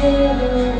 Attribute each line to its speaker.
Speaker 1: Love